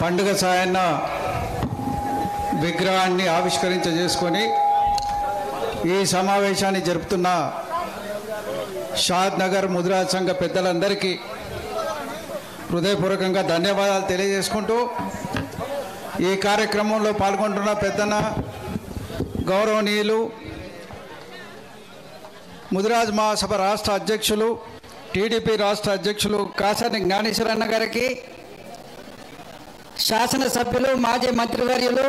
పండుగ సాయన్న విగ్రహాన్ని ఆవిష్కరించ చేసుకొని ఈ సమావేశాన్ని జరుపుతున్న షాద్ నగర్ ముద్రా సంఘ పెద్దలందరికీ హృదయపూర్వకంగా ధన్యవాదాలు తెలియజేసుకుంటూ ఈ కార్యక్రమంలో పాల్గొంటున్న పెద్దన గౌరవనీయులు ముదిరాజ్ మహాసభ రాష్ట్ర అధ్యక్షులు టీడీపీ రాష్ట్ర అధ్యక్షులు కాసాని జ్ఞానేశ్వరన్న గారికి శాసనసభ్యులు మాజీ మంత్రివర్యులు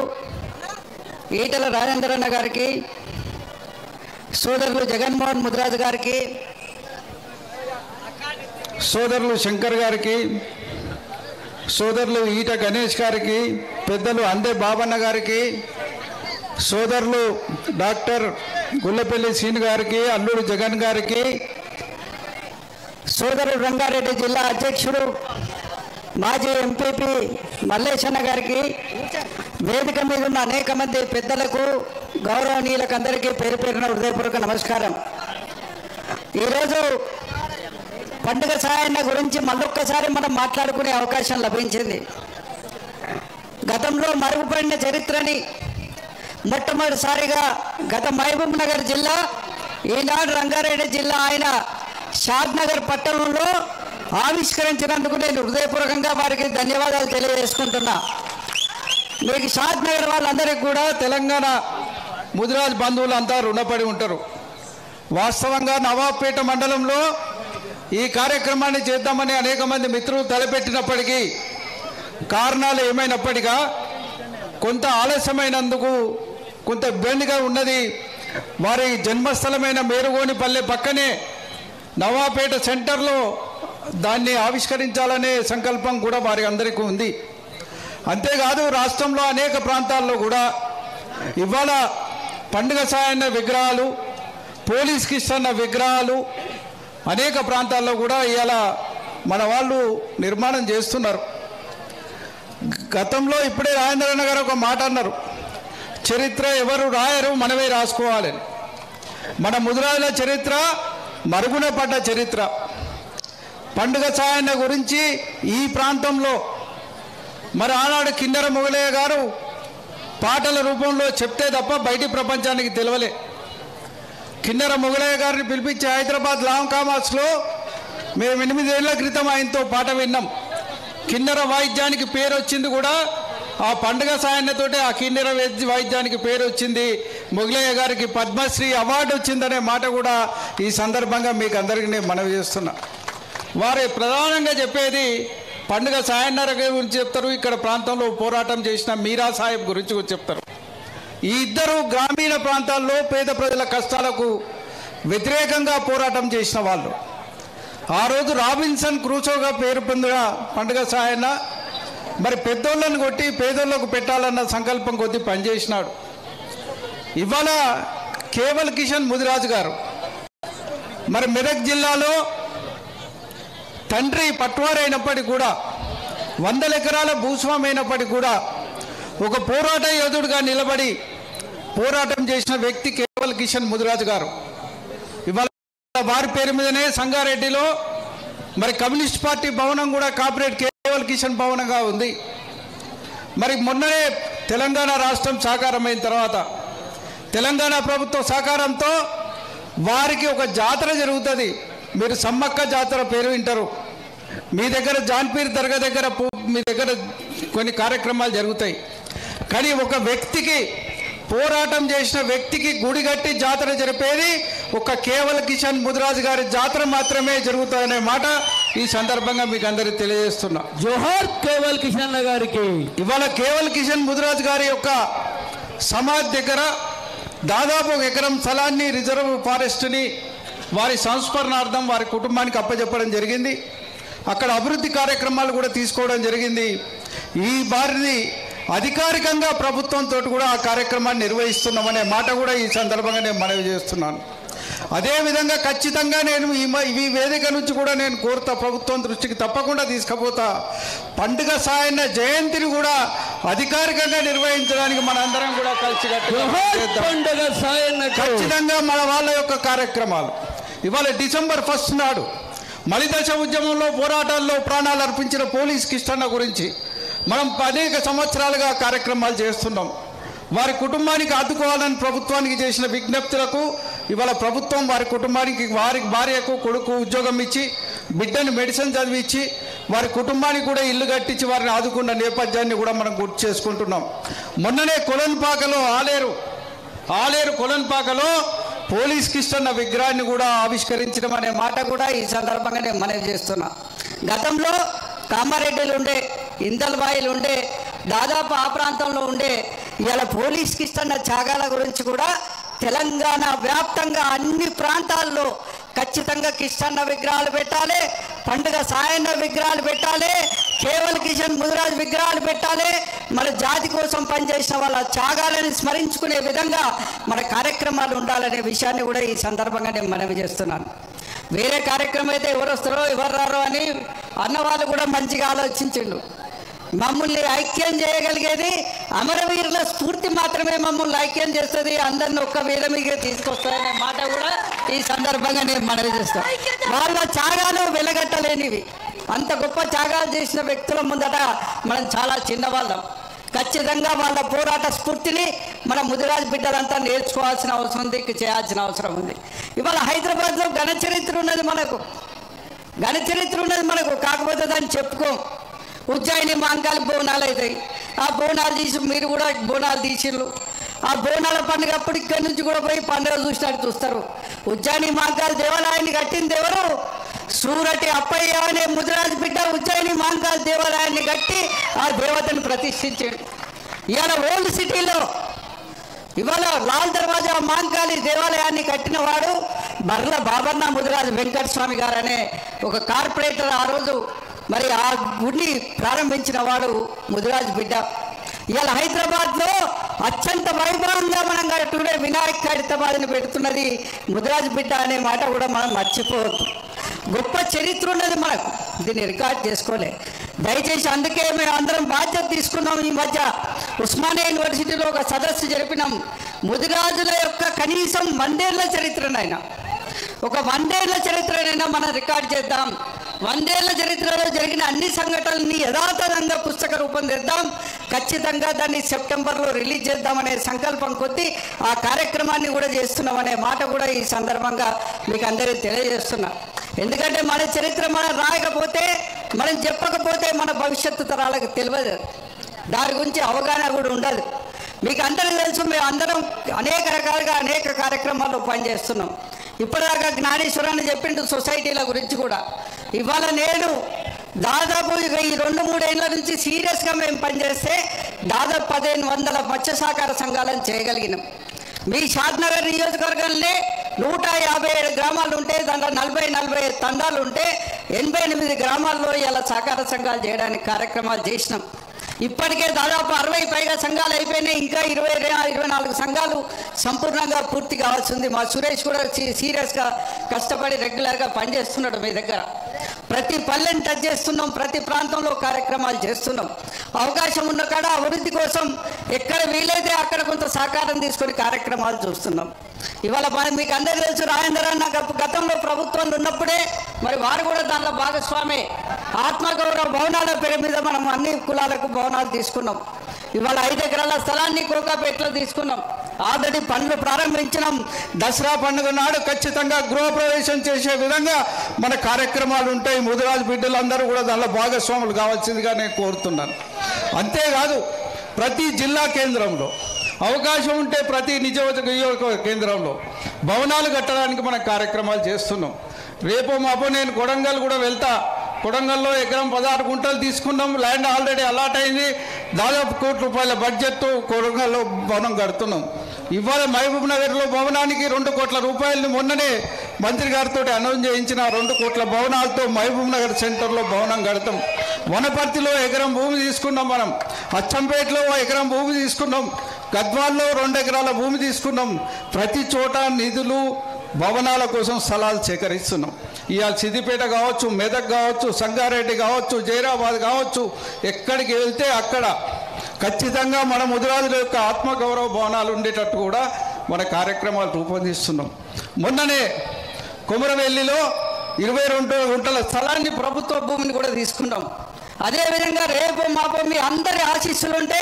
ఈటల రాజేంద్రన్న గారికి సోదరులు జగన్మోహన్ ముద్రాజు గారికి సోదరులు శంకర్ గారికి సోదరులు ఈట గణేష్ గారికి పెద్దలు అందే బాబన్న గారికి సోదరులు డాక్టర్ గుల్లపల్లి సీన్ గారికి అల్లూరు జగన్ గారికి సోదరుడు రంగారెడ్డి జిల్లా అధ్యక్షుడు మాజీ ఎంపీపీ మల్లేశన్న గారికి వేదిక మీద ఉన్న అనేక మంది పెద్దలకు గౌరవనీయులకు అందరికీ పేరు పేరున హృదయపూర్వక నమస్కారం. ఈరోజు పండుగ సాయన్న గురించి మళ్ళొక్కసారి మనం మాట్లాడుకునే అవకాశం లభించింది. గతంలో మరుగుపడిన చరిత్రని మొట్టమొదటిసారిగా గత మహబూబ్ నగర్ జిల్లా ఈనాడు రంగారెడ్డి జిల్లా ఆయన షాద్ నగర్ పట్టణంలో ఆవిష్కరించినందుకు నేను హృదయపూర్వకంగా వారికి ధన్యవాదాలు తెలియజేసుకుంటున్నా. మీకు షాద్ నగర్ వాళ్ళందరికీ కూడా తెలంగాణ ముదిరాజ్ బంధువులంతా రుణపడి ఉంటారు. వాస్తవంగా నవాబ్పేట మండలంలో ఈ కార్యక్రమాన్ని చేద్దామని అనేక మంది మిత్రులు తలపెట్టినప్పటికీ కారణాలు ఏమైనప్పటికీ కొంత ఆలస్యమైనందుకు కొంత ఇబ్బందిగా ఉన్నది. వారి జన్మస్థలమైన మేరుగోనిపల్లె పక్కనే నవాపేట సెంటర్లో దాన్ని ఆవిష్కరించాలనే సంకల్పం కూడా వారి అందరికీ ఉంది. అంతేకాదు రాష్ట్రంలో అనేక ప్రాంతాల్లో కూడా ఇవాళ పండుగ సాయన్న విగ్రహాలు పోలీస్ కిష్టన్న విగ్రహాలు అనేక ప్రాంతాల్లో కూడా ఇవాళ మన వాళ్ళు నిర్మాణం చేస్తున్నారు. గతంలో ఇప్పుడే రాజేంద్రన్న గారు ఒక మాట అన్నారు. చరిత్ర ఎవరు రాయరు మనమే రాసుకోవాలని. మన ముదురాజుల చరిత్ర మరుగున పడ్డ చరిత్ర. పండుగ సాయన్న గురించి ఈ ప్రాంతంలో మరి ఆనాడు కిన్నెర మొగలయ్య గారు పాటల రూపంలో చెప్తే తప్ప బయటి ప్రపంచానికి తెలియలే కిన్నెర మొగలయ్య గారిని పిలిపించి హైదరాబాద్ లాంగ్ కామర్స్లో మేము ఎనిమిదేళ్ళ క్రితం ఆయనతో పాట విన్నాం. కిన్నెర వాయిద్యానికి పేరు వచ్చింది కూడా ఆ పండుగ సాయన్నతోటే ఆ కిన్నెర వాయిద్యానికి పేరు వచ్చింది. మొగలయ్య గారికి పద్మశ్రీ అవార్డు వచ్చిందనే మాట కూడా ఈ సందర్భంగా మీకు అందరికీ నేను మనవి చేస్తున్నా. వారు ప్రధానంగా చెప్పేది పండుగ సాయన్నర గురించి చెప్తారు ఇక్కడ ప్రాంతంలో పోరాటం చేసిన మీరా సాహెబ్ గురించి కూడా చెప్తారు. ఈ ఇద్దరు గ్రామీణ ప్రాంతాల్లో పేద ప్రజల కష్టాలకు వ్యతిరేకంగా పోరాటం చేసిన వాళ్ళు. ఆ రోజు రాబిన్సన్ క్రూసోగా పేరు పొందిన పండుగ సాయన్న మరి పెద్దోళ్ళను కొట్టి పేదోళ్ళకు పెట్టాలన్న సంకల్పం కొద్దీ పనిచేసినాడు. ఇవాళ కేవల్ కిషన్ ముదిరాజు గారు. మరి మెదక్ జిల్లాలో తండ్రి పట్టువారైనప్పటికీ కూడా వందల ఎకరాల భూస్వామి అయినప్పటికీ కూడా ఒక పోరాట యోధుడిగా నిలబడి పోరాటం చేసిన వ్యక్తి కేవల్ కిషన్ ముదిరాజు గారు. ఇవాళ వారి పేరు మీదనే సంగారెడ్డిలో మరి కమ్యూనిస్ట్ పార్టీ భవనం కూడా కార్పొరేట్ కేవల్ కిషన్ భవనంగా ఉంది. మరి మొన్ననే తెలంగాణ రాష్ట్రం సాకారమైన తర్వాత తెలంగాణ ప్రభుత్వం సహకారంతో వారికి ఒక జాతర జరుగుతుంది. మీరు సమ్మక్క జాతర పేరు వింటారు. మీ దగ్గర జాన్పీర్ దర్గా దగ్గర మీ దగ్గర కొన్ని కార్యక్రమాలు జరుగుతాయి. కానీ ఒక వ్యక్తికి పోరాటం చేసిన వ్యక్తికి గుడి కట్టి జాతర జరిపేది ఒక కేవల కిషన్ ముదిరాజు గారి జాతర మాత్రమే జరుగుతుందనే మాట ఈ సందర్భంగా మీకు అందరికి తెలియజేస్తున్నా. జోహార్ కేవల్ కిషన్ గారికి. ఇవాళ కేవల్ కిషన్ ముదిరాజ్ గారి యొక్క సమాధి దగ్గర దాదాపు ఒక ఎకరం స్థలాన్ని రిజర్వ్ ఫారెస్ట్ని వారి సంస్మరణార్థం వారి కుటుంబానికి అప్పచెప్పడం జరిగింది. అక్కడ అభివృద్ధి కార్యక్రమాలు కూడా తీసుకోవడం జరిగింది. ఈ వారిని అధికారికంగా ప్రభుత్వంతో కూడా ఆ కార్యక్రమాన్ని నిర్వహిస్తున్నామనే మాట కూడా ఈ సందర్భంగా నేను మనవి చేస్తున్నాను. అదేవిధంగా ఖచ్చితంగా నేను ఈ ఈ వేదిక నుంచి కూడా నేను కోరుతా ప్రభుత్వం దృష్టికి తప్పకుండా తీసుకుపోతా. పండుగ సాయన్న జయంతిని కూడా అధికారికంగా నిర్వహించడానికి మనందరం కూడా కలిసి పండుగ సాయన్న ఖచ్చితంగా మన వాళ్ళ యొక్క కార్యక్రమాలు. ఇవాళ డిసెంబర్ ఫస్ట్ నాడు మలిదశ ఉద్యమంలో పోరాటాల్లో ప్రాణాలు అర్పించిన పోలీస్ కిష్టన్న గురించి మనం అనేక సంవత్సరాలుగా కార్యక్రమాలు చేస్తున్నాం. వారి కుటుంబానికి ఆదుకోవాలని ప్రభుత్వానికి చేసిన విజ్ఞప్తులకు ఇవాళ ప్రభుత్వం వారి కుటుంబానికి వారి భార్యకు కొడుకు ఉద్యోగం ఇచ్చి బిడ్డను మెడిసిన్ చదివించి వారి కుటుంబానికి కూడా ఇల్లు కట్టించి వారిని ఆదుకున్న నేపథ్యాన్ని కూడా మనం గుర్తు చేసుకుంటున్నాం. మొన్ననే కొలన్పాకలో ఆలేరు ఆలేరు కొలన్పాకలో పోలీస్ ఇస్తున్న విగ్రహాన్ని కూడా ఆవిష్కరించడం అనే మాట కూడా ఈ సందర్భంగా నేను మనవి చేస్తున్నా. గతంలో కామారెడ్డిలు ఉండే ఇందల్బాయిలు ఉండే దాదాపు ఆ ప్రాంతంలో ఉండే ఇవాళ పోలీస్ ఇస్తున్న త్యాగాల గురించి కూడా తెలంగాణ వ్యాప్తంగా అన్ని ప్రాంతాల్లో ఖచ్చితంగా కిష్టన్న విగ్రహాలు పెట్టాలి పండుగ సాయన్న విగ్రహాలు పెట్టాలి కేవల కిషన్ ముదిరాజ్ విగ్రహాలు పెట్టాలి మన జాతి కోసం పనిచేసిన వాళ్ళ త్యాగాలని స్మరించుకునే విధంగా మన కార్యక్రమాలు ఉండాలనే విషయాన్ని కూడా ఈ సందర్భంగా నేను మనవి చేస్తున్నాను. వేరే కార్యక్రమం అయితే ఎవరు వస్తారో ఎవరు రారో అని అన్నవాళ్ళు కూడా మంచిగా ఆలోచించిండు మమ్మల్ని ఐక్యం చేయగలిగేది అమరవీరుల స్ఫూర్తి మాత్రమే మమ్మల్ని ఐక్యం చేస్తుంది అందరిని ఒక్క వేద మీద తీసుకొస్తారనే మాట కూడా ఈ సందర్భంగా నేను మనవి చేస్తాను వాళ్ళ త్యాగాలు వెలగట్టలేనివి. అంత గొప్ప త్యాగాలు చేసిన వ్యక్తుల ముందట మనం చాలా చిన్నవాళ్ళం. ఖచ్చితంగా వాళ్ళ పోరాట స్ఫూర్తిని మన ముదిరాజు బిడ్డలంతా నేర్చుకోవాల్సిన అవసరం ఉంది చేయాల్సిన అవసరం ఉంది. ఇవాళ హైదరాబాద్లో ఘన చరిత్ర ఉన్నది మనకు. ఘన చరిత్ర ఉన్నది మనకు. కాకపోతే దాన్ని చెప్పుకోం. ఉజ్జయిని మాంకాలు బోనాలు అవుతాయి ఆ బోనాలు తీసి మీరు కూడా బోనాలు తీసిర్రు. ఆ బోనాల పండుగ అప్పుడు ఇక్కడి నుంచి కూడా పోయి పండుగ చూసినట్టు చూస్తారు. ఉజ్జాయిని మాంకాలి దేవాలయాన్ని కట్టింది ఎవరు? సూరటి అప్పయ్య అనే ముదిరాజు బిడ్డ ఉజ్జయిని మాంకాలి దేవాలయాన్ని కట్టి ఆ దేవతను ప్రతిష్ఠించాడు. ఇవాళ ఓల్డ్ సిటీలో ఇవాళ లాల్ దర్వాజా మాంకాళి దేవాలయాన్ని కట్టిన వాడు బర్ల బాబన్న ముదిరాజు వెంకట స్వామి గారు అనే ఒక కార్పొరేటర్ ఆ రోజు. మరి ఆ గుడిని ప్రారంభించిన వాడు ముదిరాజు బిడ్డ. ఇవాళ హైదరాబాద్లో అత్యంత వైభవంగా మనం కట్టుకునే వినాయక్ ఖైరతాబాద్ని పెడుతున్నది ముదిరాజు బిడ్డ అనే మాట కూడా మనం మర్చిపోవద్దు. గొప్ప చరిత్ర ఉన్నది మనకు. దీన్ని రికార్డ్ చేసుకోలే. దయచేసి అందుకే మేము అందరం బాధ్యత తీసుకున్నాం ఈ మధ్య. ఉస్మానియా యూనివర్సిటీలో ఒక సదస్సు జరిపినాం. ముదిరాజుల యొక్క కనీసం వందేళ్ళ చరిత్రనైనా. ఒక వందేళ్ళ చరిత్రనైనా మనం రికార్డ్ చేద్దాం. వందేళ్ళ చరిత్రలో జరిగిన అన్ని సంఘటనల్ని యథాతథంగా పుస్తక రూపం తెద్దాం. ఖచ్చితంగా దాన్ని సెప్టెంబర్లో రిలీజ్ చేద్దామనే సంకల్పం కొద్దీ ఆ కార్యక్రమాన్ని కూడా చేస్తున్నామనే మాట కూడా ఈ సందర్భంగా మీకు అందరికీ తెలియజేస్తున్నా. ఎందుకంటే మన చరిత్ర మనం రాయకపోతే మనం చెప్పకపోతే మన భవిష్యత్తు తరాలకు తెలియదు. దాని గురించి అవగాహన కూడా ఉండదు. మీకు అందరికీ తెలుసు మేము అందరం అనేక రకాలుగా అనేక కార్యక్రమాల్లో పనిచేస్తున్నాం. ఇప్పటిదాకా జ్ఞానేశ్వరాన్ని చెప్పిండు సొసైటీల గురించి కూడా. ఇవాళ నేను దాదాపు ఇక ఈ రెండు మూడేళ్ళ నుంచి సీరియస్గా మేము పనిచేస్తే దాదాపు పదిహేను వందల మత్స్య సహకార సంఘాలను చేయగలిగినాం. మీ షాద్నగర్ నియోజకవర్గంలో నూట యాభై ఏడు గ్రామాలు ఉంటే దాంట్లో నలభై నలభై ఐదు తండాలు ఉంటే ఎనభై ఎనిమిది గ్రామాల్లో ఇలా సహకార సంఘాలు చేయడానికి కార్యక్రమాలు చేసినాం. ఇప్పటికే దాదాపు అరవై పైగా సంఘాలు అయిపోయినాయి. ఇంకా ఇరవై ఇరవై నాలుగు సంఘాలు సంపూర్ణంగా పూర్తి కావాల్సింది. మా సురేష్ కూడా సీరియస్గా కష్టపడి రెగ్యులర్గా పనిచేస్తున్నాడు మీ దగ్గర. ప్రతి పల్లెని టచ్ చేస్తున్నాం. ప్రతి ప్రాంతంలో కార్యక్రమాలు చేస్తున్నాం. అవకాశం ఉన్న కాడ అభివృద్ధి కోసం ఎక్కడ వీలైతే అక్కడ కొంత సహకారం తీసుకొని కార్యక్రమాలు చూస్తున్నాం. ఇవాళ మరి మీకు అందరికీ తెలుసు రాజేంద్ర అన్న గతంలో ప్రభుత్వంలో ఉన్నప్పుడే మరి వారు కూడా దాంట్లో భాగస్వామి. ఆత్మగౌరవ భవనాల పేరు మీద మనం అన్ని కులాలకు భవనాలు తీసుకున్నాం. ఇవాళ ఐదు ఎకరాల స్థలాన్ని కోకాపేటలో తీసుకున్నాం. ఆల్రెడీ పనులు ప్రారంభించినాం. దసరా పండుగ నాడు ఖచ్చితంగా గృహప్రవేశం చేసే విధంగా మన కార్యక్రమాలు ఉంటాయి. ముదిరాజు బిడ్డలందరూ కూడా దానిలో భాగస్వాములు కావాల్సిందిగా నేను కోరుతున్నాను. అంతేకాదు ప్రతి జిల్లా కేంద్రంలో అవకాశం ఉంటే ప్రతి నియోజక కేంద్రంలో భవనాలు కట్టడానికి మన కార్యక్రమాలు చేస్తున్నాం. రేపు మాపో నేను కొడంగల్ కూడా వెళ్తా. కొడంగల్లో ఎకరం పదహారు గుంటలు తీసుకున్నాం. ల్యాండ్ ఆల్రెడీ అలాట్ అయింది. దాదాపు కోటి రూపాయల బడ్జెట్ కొడంగల్లో భవనం కడుతున్నాం. ఇవాళ మహబూబ్ నగర్లో భవనానికి రెండు కోట్ల రూపాయలు మొన్ననే మంత్రి గారితో అనౌన్స్ చేయించిన రెండు కోట్ల భవనాలతో మహబూబ్ నగర్ సెంటర్లో భవనం కడతాం. వనపర్తిలో ఎకరం భూమి తీసుకున్నాం మనం. అచ్చంపేటలో ఎకరం భూమి తీసుకున్నాం. గద్వాల్లో రెండు ఎకరాల భూమి తీసుకున్నాం. ప్రతి చోట నిధులు భవనాల కోసం స్థలాలు సేకరిస్తున్నాం. ఇవాళ సిద్దిపేట కావచ్చు మెదక్ కావచ్చు సంగారెడ్డి కావచ్చు జైరాబాద్ కావచ్చు ఎక్కడికి వెళ్తే అక్కడ ఖచ్చితంగా మన ముదిరాజుల యొక్క ఆత్మగౌరవ భవనాలు ఉండేటట్టు కూడా మన కార్యక్రమాలు రూపొందిస్తున్నాం. మొన్ననే కొమరవెల్లిలో ఇరవై రెండు గుంటల స్థలాన్ని ప్రభుత్వ భూమిని కూడా తీసుకున్నాం. అదేవిధంగా రేపు మాపో మీ అందరి ఆశీస్సులుంటే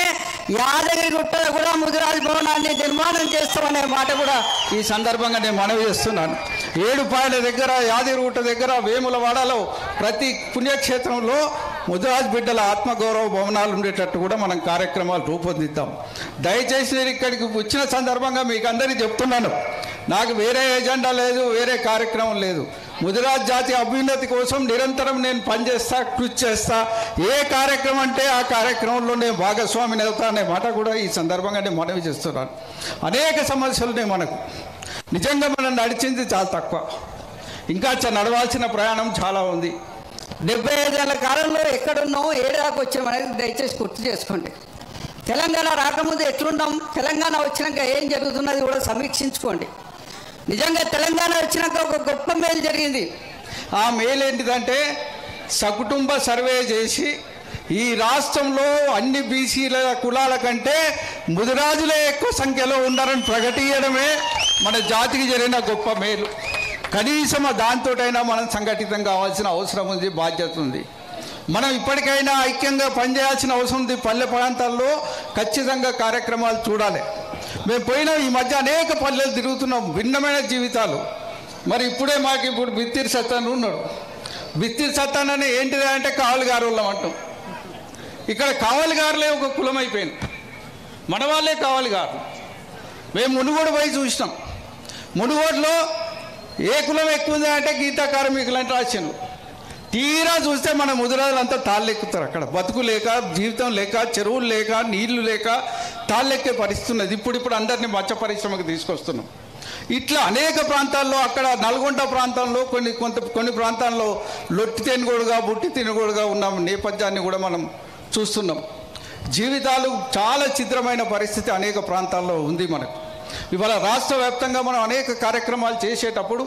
యాదగిరి గుట్టలో కూడా ముదిరాజ్ భవనాన్ని నిర్మాణం చేస్తామనే మాట కూడా ఈ సందర్భంగా నేను మనవి చేస్తున్నాను. ఏడుపాయల దగ్గర యాదగిరి గుట్ట దగ్గర వేములవాడలో ప్రతి పుణ్యక్షేత్రంలో ముదిరాజ్ బిడ్డల ఆత్మగౌరవ భవనాలు ఉండేటట్టు కూడా మనం కార్యక్రమాలు రూపొందిద్దాం. దయచేసి నేను ఇక్కడికి వచ్చిన సందర్భంగా మీకు అందరికీ చెప్తున్నాను. నాకు వేరే ఎజెండా లేదు వేరే కార్యక్రమం లేదు. ముదిరాజ్ జాతి అభ్యున్నతి కోసం నిరంతరం నేను పనిచేస్తా కృషి చేస్తా. ఏ కార్యక్రమం అంటే ఆ కార్యక్రమంలో నేను భాగస్వామిని అవుతా అనే మాట కూడా ఈ సందర్భంగా నేను మనవి చేస్తున్నాను. అనేక సమస్యలు ఉన్నాయి మనకు. నిజంగా మనం నడిచింది చాలా తక్కువ. ఇంకా నడవాల్సిన ప్రయాణం చాలా ఉంది. డెబ్బై ఐదేళ్ళ కాలంలో ఎక్కడున్నాం ఏడాకు వచ్చాం అనేది దయచేసి గుర్తు చేసుకోండి. తెలంగాణ రాకముందు ఎట్లున్నాం తెలంగాణ వచ్చినాక ఏం జరుగుతున్నది కూడా సమీక్షించుకోండి. నిజంగా తెలంగాణ వచ్చినాక ఒక గొప్ప మేలు జరిగింది. ఆ మేలు ఏంటిదంటే సకుటుంబ సర్వే చేసి ఈ రాష్ట్రంలో అన్ని బీసీల కులాల కంటే ముదిరాజులే ఎక్కువ సంఖ్యలో ఉన్నారని ప్రకటించడమే మన జాతికి జరిగిన గొప్ప మేలు. కనీసం దాంతోటైనా మనం సంఘటితం కావాల్సిన అవసరం ఉంది బాధ్యత ఉంది. మనం ఇప్పటికైనా ఐక్యంగా పనిచేయాల్సిన అవసరం ఉంది. పల్లె ప్రాంతాల్లో ఖచ్చితంగా కార్యక్రమాలు చూడాలి. మేము పోయినాం ఈ మధ్య అనేక పల్లెలు తిరుగుతున్నాం భిన్నమైన జీవితాలు. మరి ఇప్పుడే మాకు ఇప్పుడు బిత్తిరి సత్తాను ఉన్నాడు. బిత్తిరి సత్తాన్ అని ఏంటిది అంటే కావలిగారు వాళ్ళం అంటాం. ఇక్కడ కావలిగారులే ఒక కులం అయిపోయింది మన వాళ్ళే కావలిగారు. మేము మునుగోడు పోయి చూసినాం. మునుగోడులో ఏ కులం ఎక్కువ ఉంది అంటే గీతా కార్మికులు అంటే రాసిండు తీరా చూస్తే మన ముదిరాజులంతా తాళ్ళెక్కుతారు అక్కడ. బతుకు లేక జీవితం లేక చెరువులు లేక నీళ్ళు లేక తాళ్ళెక్కే పరిస్థితి ఉన్నది ఇప్పుడు ఇప్పుడు అందరినీ మత్స్య పరిశ్రమకు తీసుకొస్తున్నాం. ఇట్లా అనేక ప్రాంతాల్లో అక్కడ నల్గొండ ప్రాంతంలో కొన్ని కొంత కొన్ని ప్రాంతాల్లో లొట్టి తినగోడుగా బుట్టి తినగోడుగా ఉన్న నేపథ్యాన్ని కూడా మనం చూస్తున్నాం. జీవితాలు చాలా చిత్రమైన పరిస్థితి అనేక ప్రాంతాల్లో ఉంది మనకు. ఇవాళ రాష్ట్ర వ్యాప్తంగా మనం అనేక కార్యక్రమాలు చేసేటప్పుడు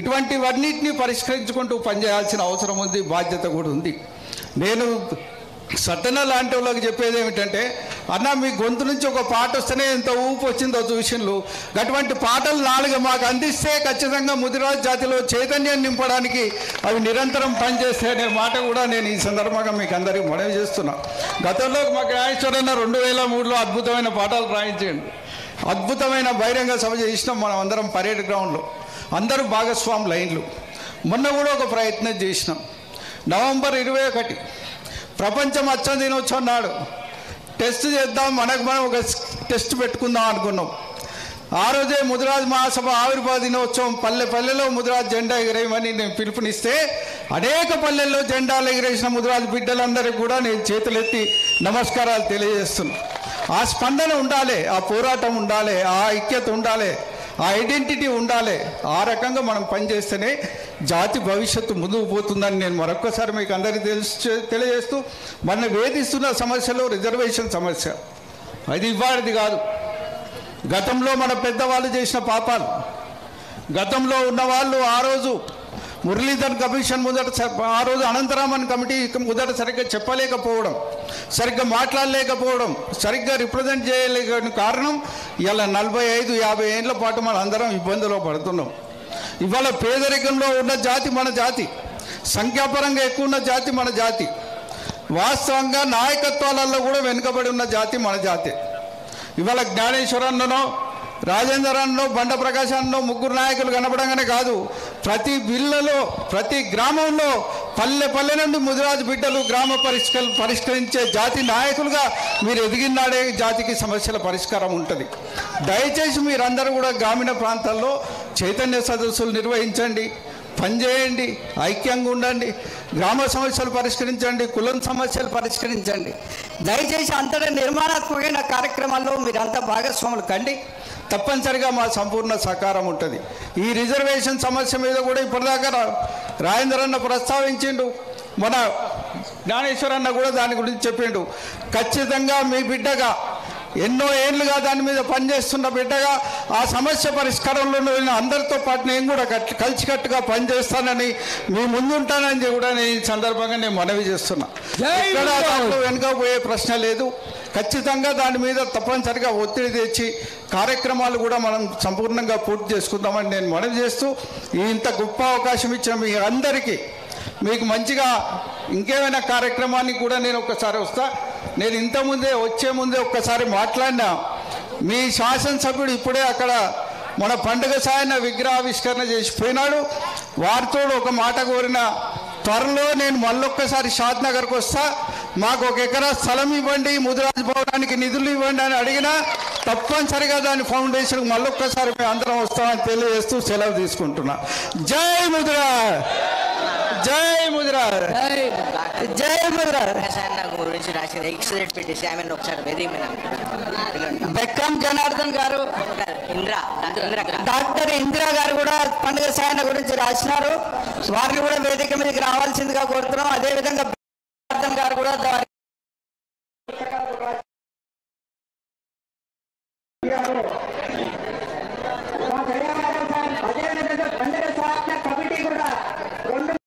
ఇటువంటివన్నిటిని పరిష్కరించుకుంటూ పనిచేయాల్సిన అవసరం ఉంది బాధ్యత కూడా ఉంది. నేను సటన లాంటి వాళ్ళకి చెప్పేది ఏమిటంటే అన్న మీ గొంతు నుంచి ఒక పాట వస్తేనే ఎంత ఊపు వచ్చిందో చూసిన్లు. అటువంటి పాటలు నాలుగు మాకు అందిస్తే ఖచ్చితంగా ముదిరాజ్ జాతిలో చైతన్యం నింపడానికి అవి నిరంతరం పనిచేస్తే అనే మాట కూడా నేను ఈ సందర్భంగా మీకు అందరికీ మనవి చేస్తున్నా. గతంలో మాకు రాజేశ్వరన్న రెండు వేల మూడులో అద్భుతమైన పాటలు రాయించండి అద్భుతమైన బహిరంగ సభ చేసినాం మనం అందరం పరేడ్ గ్రౌండ్లో. అందరూ భాగస్వామి లైన్లు. మొన్న కూడా ఒక ప్రయత్నం చేసినాం. నవంబర్ ఇరవై ఒకటి ప్రపంచ మచ్చ దినోత్సవం నాడు టెస్ట్ చేద్దాం మనకు మనం ఒక టెస్ట్ పెట్టుకుందాం అనుకున్నాం. ఆ రోజే ముదిరాజ్ మహాసభ ఆవిర్భావ దినోత్సవం పల్లె పల్లెలో ముదిరాజ్ జెండా ఎగిరేయమని నేను పిలుపునిస్తే అనేక పల్లెల్లో జెండాలు ఎగిరేసిన ముదిరాజ్ బిడ్డలందరికీ కూడా నేను చేతులెత్తి నమస్కారాలు తెలియజేస్తున్నాను ఆ స్పందన ఉండాలి ఆ పోరాటం ఉండాలి ఆ ఐక్యత ఉండాలి ఆ ఐడెంటిటీ ఉండాలి. ఆ రకంగా మనం పనిచేస్తేనే జాతి భవిష్యత్తు ముందుకు పోతుందని నేను మరొక్కసారి మీకు అందరికీ తెలుసు తెలియజేస్తూ మన వేధిస్తున్న సమస్యలో రిజర్వేషన్ సమస్య. అది ఇవ్వాలిది కాదు. గతంలో మన పెద్దవాళ్ళు చేసిన పాపాలు గతంలో ఉన్న వాళ్ళు ఆ రోజు మురళీధర్ కమిషన్ మొదట ఆ రోజు అనంతరామన్ కమిటీ మొదట సరిగ్గా చెప్పలేకపోవడం సరిగ్గా మాట్లాడలేకపోవడం సరిగ్గా రిప్రజెంట్ చేయలేక కారణం ఇలా నలభై ఐదు యాభై ఏళ్ళ పాటు మనం అందరం ఇబ్బందిలో పడుతున్నాం. ఇవాళ పేదరికంలో ఉన్న జాతి మన జాతి సంఖ్యాపరంగా ఎక్కువ ఉన్న జాతి మన జాతి వాస్తవంగా నాయకత్వాలలో కూడా వెనుకబడి ఉన్న జాతి మన జాతి. ఇవాళ జ్ఞానేశ్వరన్ననో రాజేంద్రంలో బండ ప్రకాశంలో ముగ్గురు నాయకులు కనపడంగానే కాదు ప్రతి బిల్లలో ప్రతి గ్రామంలో పల్లె పల్లె నుండి ముదిరాజు బిడ్డలు గ్రామ పరిష్కర పరిష్కరించే జాతి నాయకులుగా మీరు ఎదిగినాడే జాతికి సమస్యల పరిష్కారం ఉంటుంది. దయచేసి మీరందరూ కూడా గ్రామీణ ప్రాంతాల్లో చైతన్య సదస్సులు నిర్వహించండి పనిచేయండి ఐక్యంగా ఉండండి గ్రామ సమస్యలు పరిష్కరించండి కులం సమస్యలు పరిష్కరించండి. దయచేసి అంతటా నిర్మాణాత్మకమైన కార్యక్రమాల్లో మీరంతా భాగస్వాములు కండి. తప్పనిసరిగా మా సంపూర్ణ సహకారం ఉంటుంది. ఈ రిజర్వేషన్ సమస్య మీద కూడా ఇప్పటిదాకా రా- రాజేంద్ర అన్న ప్రస్తావించిండు. మన జ్ఞానేశ్వర అన్న కూడా దాని గురించి చెప్పిండు. ఖచ్చితంగా మీ బిడ్డగా ఎన్నో ఏళ్ళుగా దాని మీద పనిచేస్తున్న బిడ్డగా ఆ సమస్య పరిష్కారంలో నేను అందరితో పాటు నేను కూడా కట్- కలిసికట్టుగా పనిచేస్తానని మీ ముందుంటానని కూడా నేను ఈ సందర్భంగా నేను మనవి చేస్తున్నా. జై ఎక్కడ గురువు. దాంట్లో వెనుక పోయే ప్రశ్న లేదు. ఖచ్చితంగా దాని మీద తప్పనిసరిగా ఒత్తిడి తెచ్చి కార్యక్రమాలు కూడా మనం సంపూర్ణంగా పూర్తి చేసుకుందామని నేను మనవి చేస్తూ ఇంత గొప్ప అవకాశం ఇచ్చిన మీ అందరికీ మీకు మంచిగా ఇంకేమైనా కార్యక్రమానికి కూడా నేను ఒక్కసారి వస్తా. నేను ఇంతకుముందే వచ్చే ముందే ఒక్కసారి మాట్లాడినా మీ శాసనసభ్యుడు ఇప్పుడే అక్కడ మన పండుగ సాయన విగ్రహావిష్కరణ చేసిపోయినాడు వారితో ఒక మాట కోరిన త్వరలో నేను మళ్ళొక్కసారి షాద్ నగర్కి వస్తా. మాకు ఒక ఎకరా స్థలం ఇవ్వండి ముదిరాజ్ భవనానికి నిధులు ఇవ్వండి అని అడిగినా తప్పనిసరిగా దాని ఫౌండేషన్ మళ్ళొక్కసారి మేము అందరం వస్తామని తెలియజేస్తూ సెలవు తీసుకుంటున్నా. జై ముదిరా జై ముదిరా జై ముద్రా గురించి రాసిన ఎక్సలెంట్ పెట్టేసి ఒకసారి మీద బెక్కం జనార్దన్ గారు ఇంద్రా డాక్టర్ ఇందిరా గారు కూడా పండుగ సాయన గురించి రాసినారు. వారిని కూడా వేదిక మీదకి రావాల్సిందిగా కోరుతున్నాం. అదేవిధంగా జనార్దన్ గారు కూడా దా-